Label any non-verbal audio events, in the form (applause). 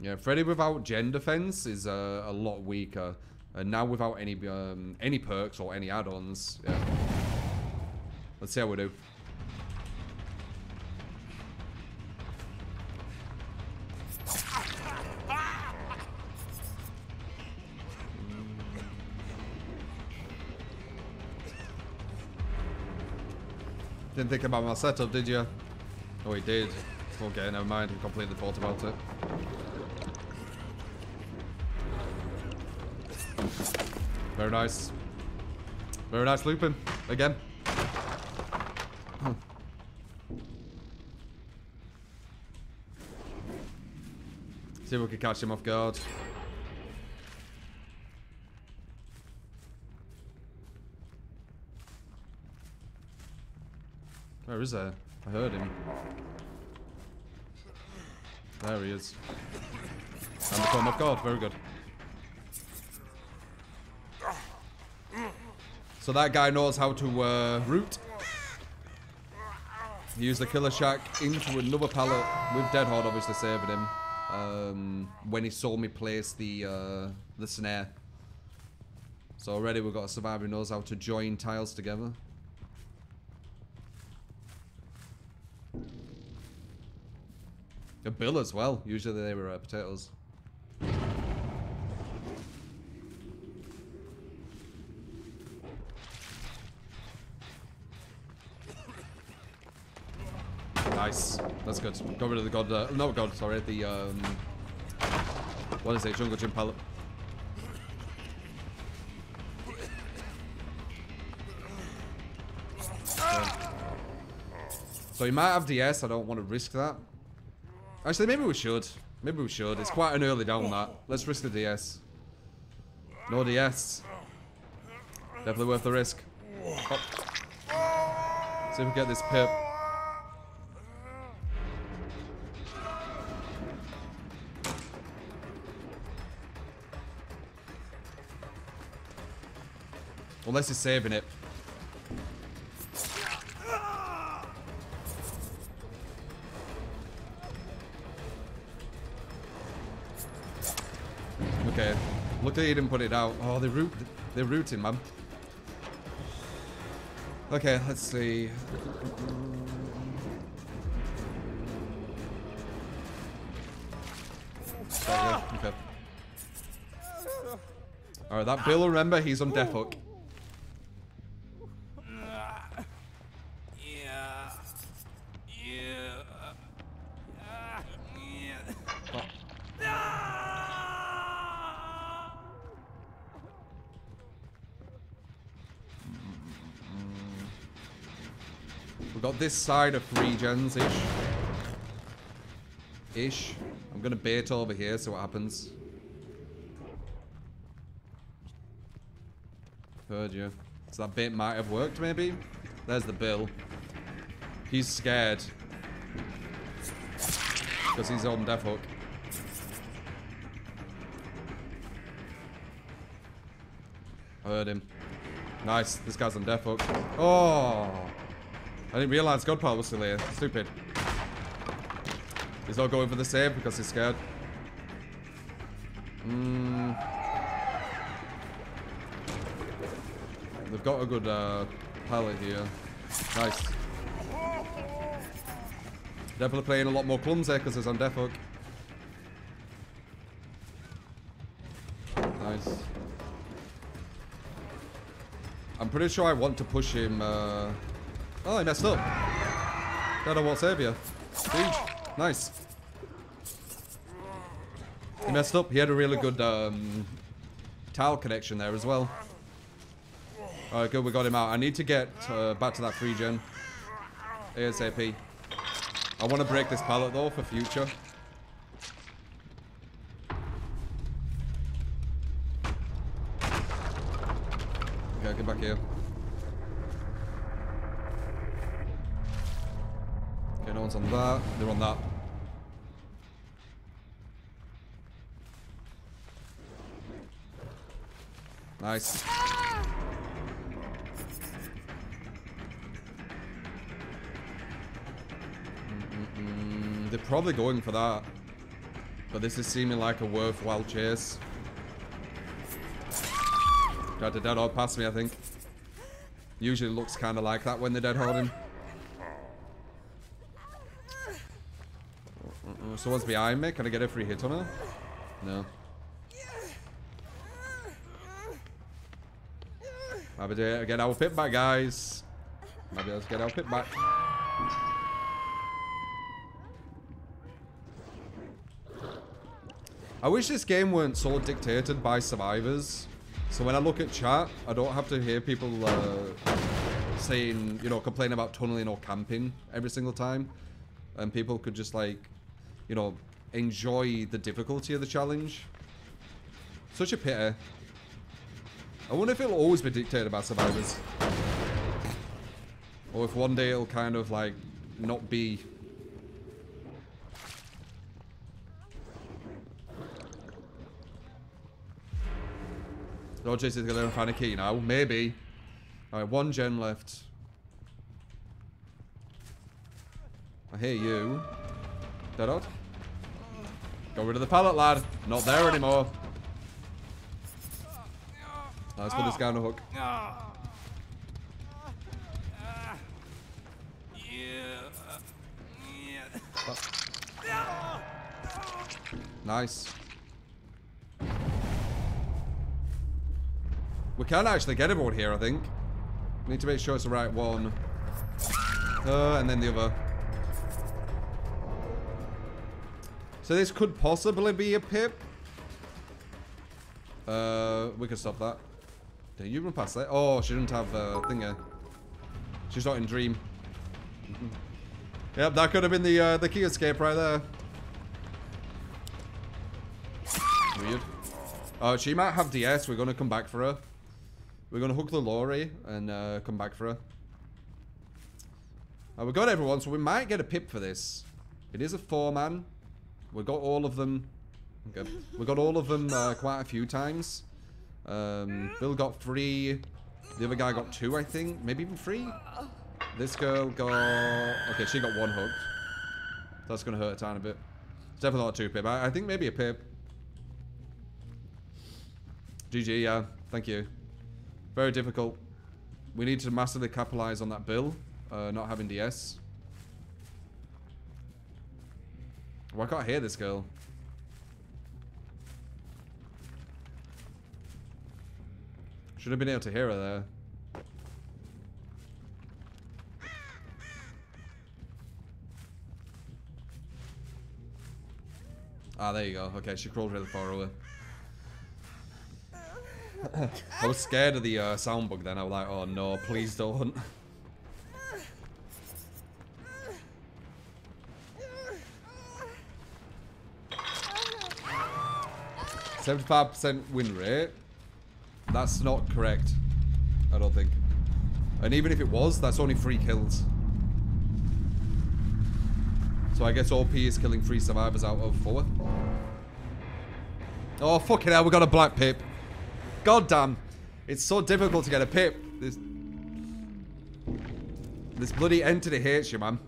Yeah, Freddy without gen defense is uh, a lot weaker. And now without any um, any perks or any add-ons, yeah. Let's see how we do. Didn't think about my setup, did you? Oh, he did. Okay, never mind. He completely thought about it. Very nice. Very nice looping. Again. (clears throat) See if we can catch him off guard. Where is there? I heard him. There he is. And the him off guard. Very good. So that guy knows how to uh, root. He used the killer shack into another pallet with Dead Hard obviously saving him. Um, when he saw me place the uh, the snare. So already we've got a survivor who knows how to join tiles together. A bill as well. Usually they were uh, potatoes. Nice. That's good. Got rid of the god. Uh, no god. Sorry. The um. What is it? Jungle gym pallet. So he might have DS. I don't want to risk that. Actually, maybe we should. Maybe we should. It's quite an early down that. Let's risk the DS. No DS. Definitely worth the risk. Oh. See if we get this pip. Unless he's saving it. Okay. Luckily he didn't put it out. Oh, they're, root they're rooting, man. Okay, let's see. Okay. Alright, that Bill, remember, he's on death hook. We've got this side of three gens-ish. Ish. I'm gonna bait over here, see what happens. Heard you. So that bait might have worked, maybe? There's the bill. He's scared. Because he's on death hook. I heard him. Nice. This guy's on death hook. Oh! I didn't realize god pallet was still here. Stupid. He's not going for the save because he's scared. Mm. They've got a good uh, here. Nice. Definitely playing a lot more clumsy because he's on death hook. Nice. I'm pretty sure I want to push him. Uh... Oh, I messed up. Got a save you. Siege. Nice. He messed up. He had a really good um, tile connection there as well. Alright, good. We got him out. I need to get uh, back to that free gen. ASAP. I want to break this pallet though for future. Okay, get back here. No one's on that. They're on that. Nice. Mm, mm. They're probably going for that. But this is seeming like a worthwhile chase. Tried to dead hard past me, I think. Usually looks kind of like that when they're dead So what's behind me? Can I get a free hit on her? No. Maybe get our pit back, guys. Maybe let's get our pit back. I wish this game weren't so dictated by survivors. So when I look at chat, I don't have to hear people uh, saying, you know, complain about tunneling or camping every single time. And people could just like, you know, enjoy the difficulty of the challenge. Such a pity. I wonder if it'll always be dictated by survivors. Or if one day it'll kind of like not be oh, is going to find a key now. Maybe. Alright, one gen left. I hear you. Dead out. Got rid of the pallet, lad. Not there anymore. Let's put this guy on a hook. Nice. We can actually get everyone here, I think. Need to make sure it's the right one. Uh, and then the other. So this could possibly be a pip. Uh, we could stop that. Did you run past that? Oh, she didn't have a uh, thinger. She's not in dream. yep, that could have been the uh, the key escape right there. Weird. Oh, she might have DS. We're gonna come back for her. We're going to hook the Laurie and uh, come back for her. Uh, we got everyone, so we might get a pip for this. It is a four-man. We got all of them. Okay. We got all of them uh, quite a few times. Um, Bill got three. The other guy got two, I think. Maybe even three. This girl got... Okay, she got one hooked. That's going to hurt a tiny bit. It's definitely not a two pip. I, I think maybe a pip. GG, yeah. Thank you. Very difficult. We need to massively capitalize on that bill. Uh, not having DS. Well, I can't hear this girl. Should have been able to hear her there. Ah, there you go. Okay, she crawled really far away. (coughs) I was scared of the uh, sound bug then. I was like, oh no, please don't. (laughs) Seventy-five percent win rate. That's not correct. I don't think. And even if it was, that's only three kills. So I guess OP is killing three survivors out of four. Oh, fucking hell, we got a black pip. God damn. It's so difficult to get a pip. This, this bloody entity hates you, man.